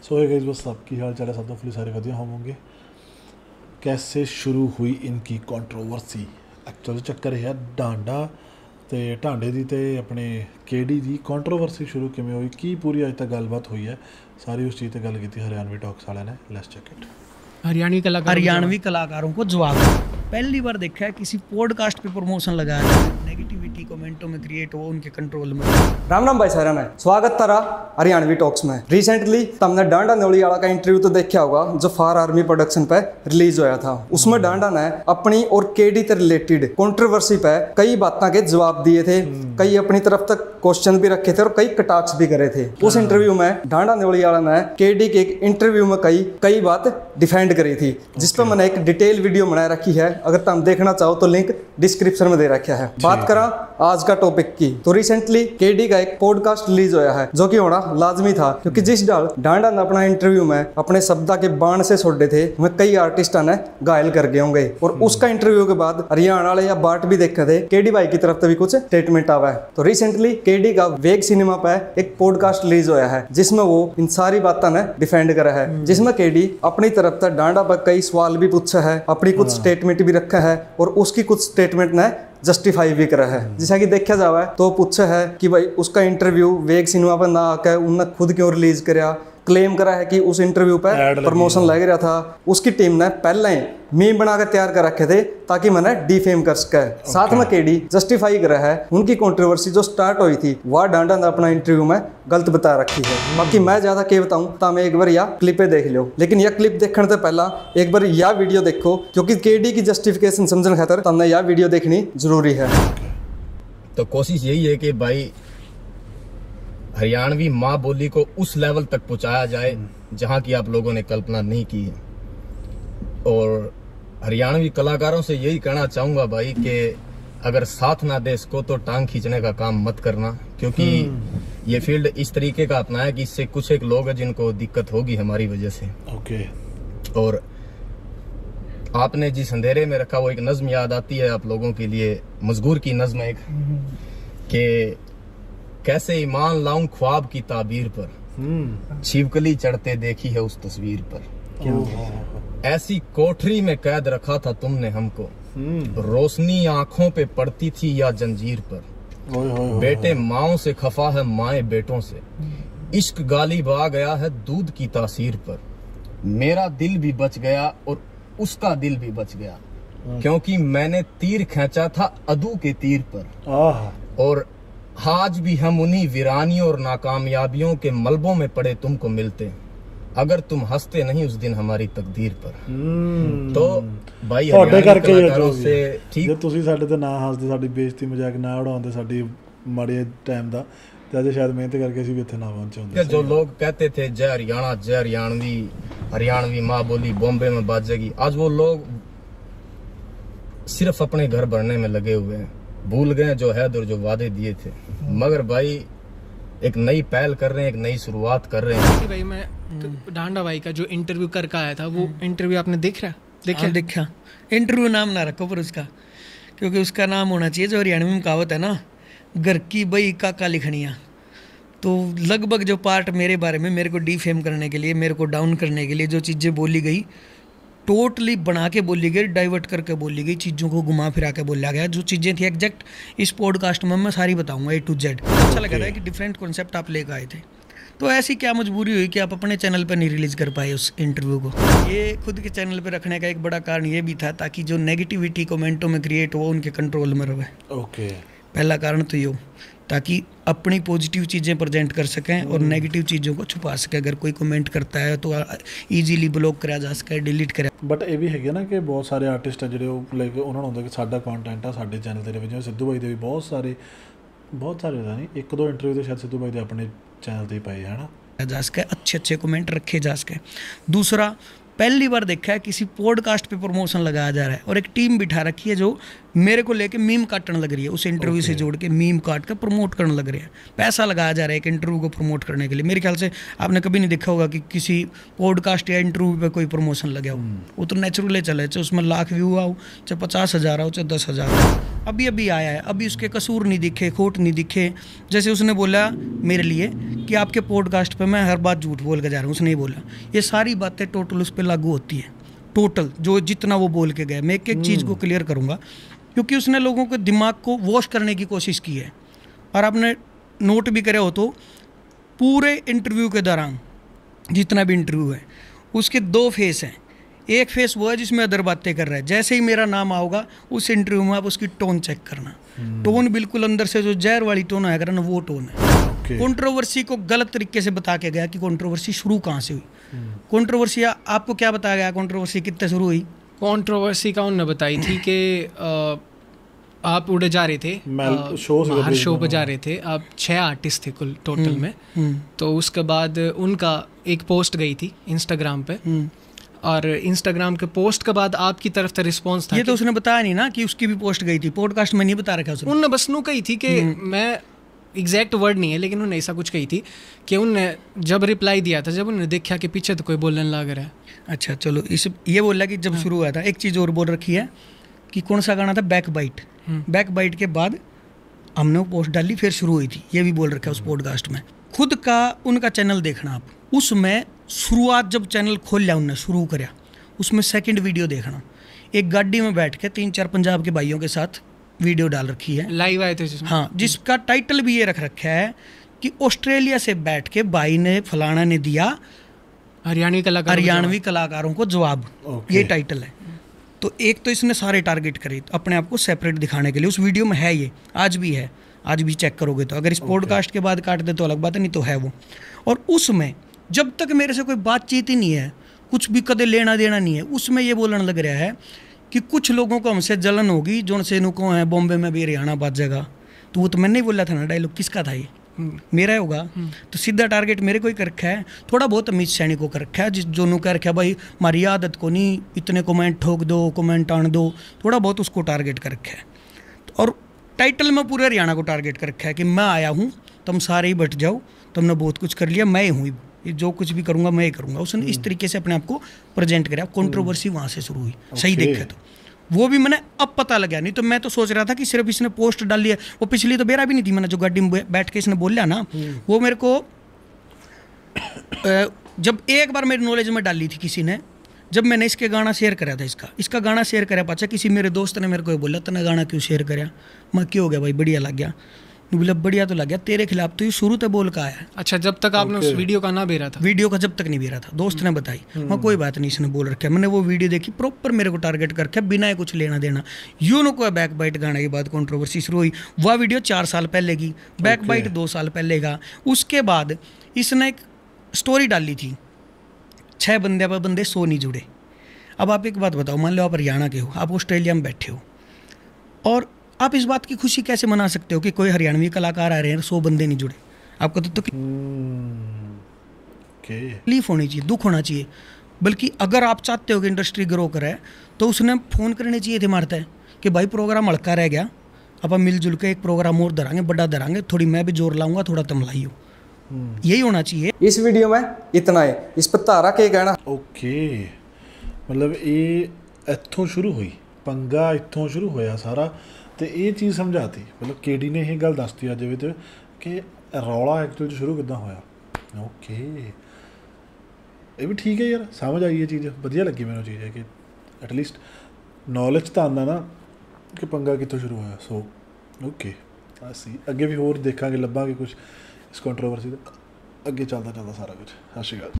सो है गाइस बस सबकी हाल चाल है सब तो सारे वधिया होवोगे कैसे शुरू हुई इनकी कंट्रोवर्सी एक्चुअल ਚੱਕਰ ਇਹ ਹੈ ਡਾਂਡਾ ਤੇ ਢਾਂਡੇ ਦੀ ਤੇ ਆਪਣੇ ਕੇਡੀ ਦੀ ਕੰਟਰੋਵਰਸੀ ਸ਼ੁਰੂ ਕਿਵੇਂ ਹੋਈ ਕੀ ਪੂਰੀ ਅੱਜ ਤੱਕ ਗੱਲਬਾਤ ਹੋਈ ਹੈ ਸਾਰੀ ਉਸ ਚੀਜ਼ ਤੇ ਗੱਲ ਕੀਤੀ ਹਰਿਆਣਵੀ ਟਾਕਸ ਵਾਲਿਆਂ ਨੇ ਲੈਟਸ ਚੈੱਕ ਇਟ हरियाणवी कलाकार हरियाणवी कलाकारों को जवाब पहली बार देखा है किसी पॉडकास्ट पे प्रमोशन लगाया जाए नेगेटिविटी कमेंटों में क्रिएट हो उनके कंट्रोल में। राम राम भाई सारा ने स्वागत तारा हरियाणवी टॉक्स में। रिसेंटली तुमने डांडा न्योली वाला का इंटरव्यू तो देखा होगा जो फार आर्मी प्रोडक्शन पे रिलीज़ होया था। उसमें डांडा ने अपनी और केडी से रिलेटेड कंट्रोवर्सी पे कई बातों के जवाब दिए थे। कई अपनी तरफ़ तक क्वेश्चन भी रखे थे और कई कटाक्ष भी करे थे। उस इंटरव्यू में डांडा न्योली वाला ने केडी के एक इंटरव्यू में कई कई बात डिफेंड करी थी जिस पर मैंने एक डिटेल वीडियो बना रखी है। अगर तुम देखना चाहो तो लिंक डिस्क्रिप्शन में दे रखा है। बात करा आज का टॉपिक की। तो रिसेंटली केडी का एक पॉडकास्ट रिलीज़ होया है जो कि होना लाजमी था क्योंकि जिस डाल डांडा ने अपना इंटरव्यू में अपने शब्दा के बाण से छोड़े थे वह कई आर्टिस्टा ने घायल कर गए होंगे। और उसका इंटरव्यू के बाद हरियाणा वाले या बाट भी देखे थे केडी भाई की तरफ़ से भी कुछ स्टेटमेंट आवा है। तो रिसेंटली केडी का वेग सिनेमा पे एक पॉडकास्ट रिलीज़ होया है जिसमें वो इन सारी बातों ने डिफेंड करा है। जिसमें केडी अपनी तरफ़ से डांडा पर कई सवाल भी पूछा है अपनी कुछ स्टेटमेंट भी रखा है और उसकी कुछ स्टेटमेंट ने जस्टिफाई भी करा है। जैसा कि देखा जावा तो पूछा है कि भाई उसका इंटरव्यू वेग सिनेमा पर ना आकर उनने खुद क्यों रिलीज़ कराया? क्लेम करा है कि उस इंटरव्यू पर प्रमोशन लग रहा था। उसकी टीम ने पहले ही मीम बनाकर तैयार कर रखे थे ताकि मैंने डिफेम कर सके। Okay. साथ में केडी जस्टिफाई करा है। उनकी कंट्रोवर्सी जो स्टार्ट हुई थी वह डांडा ने अपना इंटरव्यू में गलत बता रखी है। बाकी मैं ज़्यादा के बताऊँ तो मैं एक बार यह क्लिपे देख लो लेकिन यह क्लिप देखने से पहला एक बार यह वीडियो देखो क्योंकि केडी की जस्टिफिकेशन समझने खातर तुमने यह वीडियो देखनी ज़रूरी है। तो कोशिश यही है कि भाई हरियाणवी माँ बोली को उस लेवल तक पहुँचाया जाए जहाँ की आप लोगों ने कल्पना नहीं की है। और हरियाणवी कलाकारों से यही कहना चाहूँगा भाई कि अगर साथ ना दे इसको तो टांग खींचने का काम मत करना क्योंकि ये फ़ील्ड इस तरीके का अपना है कि इससे कुछ एक लोग हैं जिनको दिक्कत होगी हमारी वजह से। ਓਕੇ और आपने जिस अंधेरे में रखा वो एक नज्म याद आती है आप लोगों के लिए मजगूर की नज्म एक कि कैसे ईमान लाऊं ख्वाब की ताबीर पर? छिपकली चढ़ते देखी है उस तस्वीर पर। ऐसी कोठरी में कैद रखा था तुमने हमको। रोशनी आँखों पे पड़ती थी या जंजीर पर। बेटे माओ से खफा है माए बेटों से। इश्क गालिब आ गया है दूध की तासीर पर। मेरा दिल भी बच गया और उसका दिल भी बच गया। क्योंकि मैंने तीर खेचा था अदू के तीर पर। और आज भी हम उन्हीं वीरानियों और नाकामयाबियों के मलबों में पड़े तुमको मिलते अगर तुम हंसते नहीं उस दिन हमारी तकदीर पर ਹੂੰ तो भाई ਤੁਹਾਡੇ हरियाणवी ਕਰਕੇ ਹੀ ਹੈ कलाकारों ਜੋ ਵੀ से ਹੈ। ਜੇ ठीक ਤੁਸੀਂ ਸਾਡੇ ਤੇ ਨਾ ਹੱਸਦੇ ਸਾਡੀ ਬੇਇੱਜ਼ਤੀ ਮਜ਼ਾਕ ਨਾ ਉਡਾਉਂਦੇ ਸਾਡੀ ਮਾੜੇ ਟਾਈਮ ਦਾ ਤੇ ਅੱਜ ਸ਼ਾਇਦ ਮਿਹਨਤ ਕਰਕੇ ਅਸੀਂ ਵੀ ਇੱਥੇ ਨਾ ਪਹੁੰਚੇ ਹੁੰਦੇ कि जो लोग कहते थे जय हरियाणा जय हरियाणवी हरियाणवी माँ बोली बॉम्बे में बाजेगी आज वो लोग सिर्फ अपने घर भरने में लगे हुए हैं भूल गए जो है और जो वादे दिए थे। मगर भाई एक नई पहल कर रहे हैं एक नई शुरुआत कर रहे हैं। भाई मैं तो डांडा भाई का जो इंटरव्यू करके आया था वो इंटरव्यू आपने देख रहा देखा देखा। इंटरव्यू नाम ना रखो पर उसका क्योंकि उसका नाम होना चाहिए जो हरियाणवी में कहावत है ना। घर की बई काका लिखनिया। तो लगभग जो पार्ट मेरे बारे में मेरे को डिफेम करने के लिए मेरे को डाउन करने के लिए जो चीज़ें बोली गई टोटली बना के बोली गई डाइवर्ट करके बोली गई चीज़ों को घुमा फिरा के बोला गया जो चीज़ें थी एग्जैक्ट इस पॉडकास्ट में मैं सारी बताऊँगा ए टू जेड अच्छा लग है कि डिफरेंट कॉन्सेप्ट आप लेकर आए थे। तो ऐसी क्या मजबूरी हुई कि आप अपने चैनल पर नहीं रिलीज़ कर पाए उस इंटरव्यू को? ये खुद के चैनल पर रखने का एक बड़ा कारण ये भी था ताकि जो नेगेटिविटी कमेंटों में क्रिएट हो उनके कंट्रोल में रहे। ਓਕੇ पहला कारण तो ये ताकि अपनी पॉजिटिव चीज़ें प्रेजेंट कर सकें और नेगेटिव चीज़ों को छुपा सकें अगर कोई कमेंट करता है तो इजीली ब्लॉक करा जा सके डिलीट करा ਬਟ ਇਹ ਵੀ ਹੈਗੇ ਨਾ ਕਿ ਬਹੁਤ ਸਾਰੇ ਆਰਟਿਸਟ ਆ ਜਿਹੜੇ ਉਹ ਲਾਈਕ ਉਹਨਾਂ ਨੂੰ ਹੁੰਦਾ ਕਿ ਸਾਡਾ ਕੰਟੈਂਟ ਆ ਸਾਡੇ ਚੈਨਲ ਤੇ ਰਹੇ ਜਿਵੇਂ ਸਿੱਧੂ ਬਾਈ ਦੇ ਵੀ ਬਹੁਤ ਸਾਰੇ ਬਹੁਤ ਸਾਰੇ ਤਾਂ ਨਹੀਂ ਇੱਕ ਦੋ ਇੰਟਰਵਿਊ ਤੇ ਸ਼ਾਇਦ ਸਿੱਧੂ ਬਾਈ ਦੇ ਆਪਣੇ ਚੈਨਲ ਤੇ ਹੀ ਪਏ ਆ, ਹਨਾ जा सके अच्छे अच्छे कमेंट रखे जा सके दूसरा पहली बार देखा है किसी पॉडकास्ट पे प्रमोशन लगाया जा रहा है और एक टीम बिठा रखी है जो मेरे को लेके मीम काटने लग रही है। उस इंटरव्यू से जोड़ के मीम काट कर प्रमोट करने लग रहे हैं। पैसा लगाया जा रहा है एक इंटरव्यू को प्रमोट करने के लिए। मेरे ख्याल से आपने कभी नहीं देखा होगा कि किसी पॉडकास्ट या इंटरव्यू पर कोई प्रमोशन लगे हो। वो तो नेचुरली चले चाहे उसमें लाख व्यू आओ चाहे पचास हज़ार आओ चाहे दस हज़ार आओ। अभी अभी आया है अभी उसके कसूर नहीं दिखे खोट नहीं दिखे। जैसे उसने बोला मेरे लिए कि आपके पॉडकास्ट पे मैं हर बात झूठ बोल के जा रहा हूँ। उसने ही बोला। ये सारी बातें टोटल उस पर लागू होती है। टोटल जो जितना वो बोल के गए। मैं एक एक चीज़ को क्लियर करूँगा क्योंकि उसने लोगों के दिमाग को वॉश करने की कोशिश की है। और आपने नोट भी करे हो तो पूरे इंटरव्यू के दौरान जितना भी इंटरव्यू है उसके दो फेस हैं। एक फेस वो है जिसमें अदर बातें कर रहा है। जैसे ही मेरा नाम आओगा उस इंटरव्यू में आप उसकी टोन चेक करना। टोन बिल्कुल अंदर से जो जहर वाली टोन आया करना वो टोन है। कंट्रोवर्सी को गलत तरीके से बता के गया कि कंट्रोवर्सी शुरू कहाँ से हुई। कंट्रोवर्सी आपको क्या बताया गया? कंट्रोवर्सी कितने शुरू हुई? कंट्रोवर्सी का उन्होंने बताई थी कि आप उड़े जा रहे थे। अ, शो से बाहर जब शो भी- पे जा रहे थे। आप छः आर्टिस्ट थे कुल टोटल में। तो उसके बाद उनका एक पोस्ट गई थी इंस्टाग्राम पे। और इंस्टाग्राम के पोस्ट के बाद आपकी तरफ़ से रिस्पॉन्स था ये तो उसने बताया नहीं ना कि उसकी भी पोस्ट गई थी। पॉडकास्ट में नहीं बता रखा उसने। उनने बस नू कही थी कि मैं एग्जैक्ट वर्ड नहीं है लेकिन उन्होंने ऐसा कुछ कही थी कि उनने जब रिप्लाई दिया था जब उन्होंने देखा कि पीछे तो कोई बोलने लग रहा है। अच्छा चलो इस ये बोला कि जब शुरू हुआ था एक चीज़ और बोल रखी है कि कौन सा गाना था? बैक बाइट बैक बाइट के बाद हमने वो पोस्ट डाली फिर शुरू हुई थी। ये भी बोल रखा है उस पॉडकास्ट में। खुद का उनका चैनल देखना आप। उसमें शुरुआत जब चैनल खोल लिया उनने शुरू कराया उसमें सेकंड वीडियो देखना। एक गाड़ी में बैठ के तीन चार पंजाब के भाइयों के साथ वीडियो डाल रखी है। लाइव आए थे जिसमें? हाँ जिसका टाइटल भी ये रख रखा है कि ऑस्ट्रेलिया से बैठ के भाई ने फलाना ने दिया हरियाणवी कलाकार हरियाणवी कलाकारों को जवाब। ये टाइटल है। तो एक तो इसने सारे टारगेट करे अपने आप को सेपरेट दिखाने के लिए। उस वीडियो में है ये आज भी है आज भी चेक करोगे तो। अगर इस पॉडकास्ट के बाद काट दे तो अलग बात है नहीं तो है वो। और उसमें जब तक मेरे से कोई बातचीत ही नहीं है कुछ भी कदे लेना देना नहीं है उसमें ये बोलने लग रहा है कि कुछ लोगों को हमसे जलन होगी जो से नुको है बॉम्बे में भी हरियाणा बात जाएगा तो वो तो मैंने ही बोला था ना डायलॉग किसका था ये? मेरा ही होगा। तो सीधा टारगेट मेरे को ही कर रखा है थोड़ा बहुत अमित सैनी को कर रखा है जिस जो नु कर रखा है भाई हमारी आदत को नहीं इतने कमेंट ठोक दो कमेंट आन दो थोड़ा बहुत उसको टारगेट कर रखा है। और टाइटल में पूरे हरियाणा को टारगेट कर रखा है कि मैं आया हूँ तुम सारे ही बट जाओ तुमने बहुत कुछ कर लिया मैं ही हूँ। ये जो कुछ भी करूँगा मैं ही करूँगा। उसने इस तरीके से अपने आप को प्रेजेंट कराया कंट्रोवर्सी वहाँ से शुरू हुई। सही. देखे तो। वो भी मैंने अब पता लगा नहीं तो मैं तो सोच रहा था कि सिर्फ़ इसने पोस्ट डाल लिया। वो पिछली तो बेरा भी नहीं थी। मैंने जो गाड़ी में बैठ के इसने बोल लिया ना वो मेरे को जब एक बार मेरी नॉलेज में डाली थी किसी ने जब मैंने इसके गाना शेयर करा था इसका। इसका गाना शेयर करा पाचा किसी मेरे दोस्त ने मेरे को बोला तने गाना क्यों शेयर करा? मैं क्यों हो गया भाई? बढ़िया लग गया। मैं बोला बढ़िया तो लग गया तेरे खिलाफ तो ये शुरू तो बोल का आया अच्छा जब तक आपने उस वीडियो का ना बेरा था। वीडियो का जब तक नहीं बेरा था दोस्त ने बताई। मैं कोई बात नहीं इसने बोल रखा मैंने वो वीडियो देखी प्रॉपर मेरे को टारगेट करके बिना कुछ लेना देना। यू नो को बैक बाइट गाने के बाद कॉन्ट्रोवर्सी शुरू हुई। वह वीडियो चार साल पहले की बैक बाइट दो साल पहले का। उसके बाद इसने एक स्टोरी डाली थी छः बंदे पर बंदे सो नहीं जुड़े। अब आप एक बात बताओ मान लो आप हरियाणा के हो आप ऑस्ट्रेलिया में बैठे हो और आप इस बात की खुशी कैसे मना सकते हो कि कोई हरियाणवी कलाकार आ रहे हैं सौ बंदे नहीं जुड़े? आपको तो, तो hmm, तकलीफ़ होनी चाहिए दुख होना चाहिए। बल्कि अगर आप चाहते हो कि इंडस्ट्री ग्रो करे तो उसने फ़ोन करने चाहिए थे मारते हैं कि भाई प्रोग्राम अड़का रह गया अब मिलजुल के एक प्रोग्राम और धरांगे बड़ा धरांगे थोड़ी मैं भी ज़ोर लाऊँगा थोड़ा तम लाइयो। hmm. यही होना चाहिए। इस वीडियो में इतना है। इस पर तारा के कहना। ओके मतलब ये इतों शुरू हुई पंगा इतों शुरू होया सारा। ਤੇ ਇਹ ਚੀਜ਼ ਸਮਝਾਤੀ। ਮਤਲਬ ਕੇਡੀ ਨੇ ਇਹ ਗੱਲ ਦੱਸਤੀ ਅੱਜ ਵਿੱਚ ਕਿ ਰੌਲਾ ਐਕਚੁਅਲ ਚ ਸ਼ੁਰੂ ਕਿੱਦਾਂ ਹੋਇਆ? ਓਕੇ ਇਹ ਵੀ ਠੀਕ ਹੈ ਯਾਰ, ਸਮਝ ਆਈ ਇਹ ਚੀਜ਼। ਵਧੀਆ ਲੱਗੀ ਮੈਨੂੰ ਚੀਜ਼ ਹੈ ਕਿ ਐਟਲੀਸਟ ਨੌਲੇਜ ਤਾਂ ਆਉਂਦਾ ਨਾ ਕਿ ਪੰਗਾ ਕਿੱਥੋਂ ਸ਼ੁਰੂ ਹੋਇਆ। ਸੋ ਓਕੇ ਅਸੀਂ ਅੱਗੇ ਵੀ ਹੋਰ ਦੇਖਾਂਗੇ, ਲੱਭਾਂਗੇ ਕੁਝ ਇਸ ਕੰਟਰੋਵਰਸੀ ਦਾ। ਅੱਗੇ ਚੱਲਦਾ ਚੱਲਦਾ ਸਾਰਾ ਕੁਝ ਸਤਿ ਸ਼੍ਰੀ ਅਕਾਲ।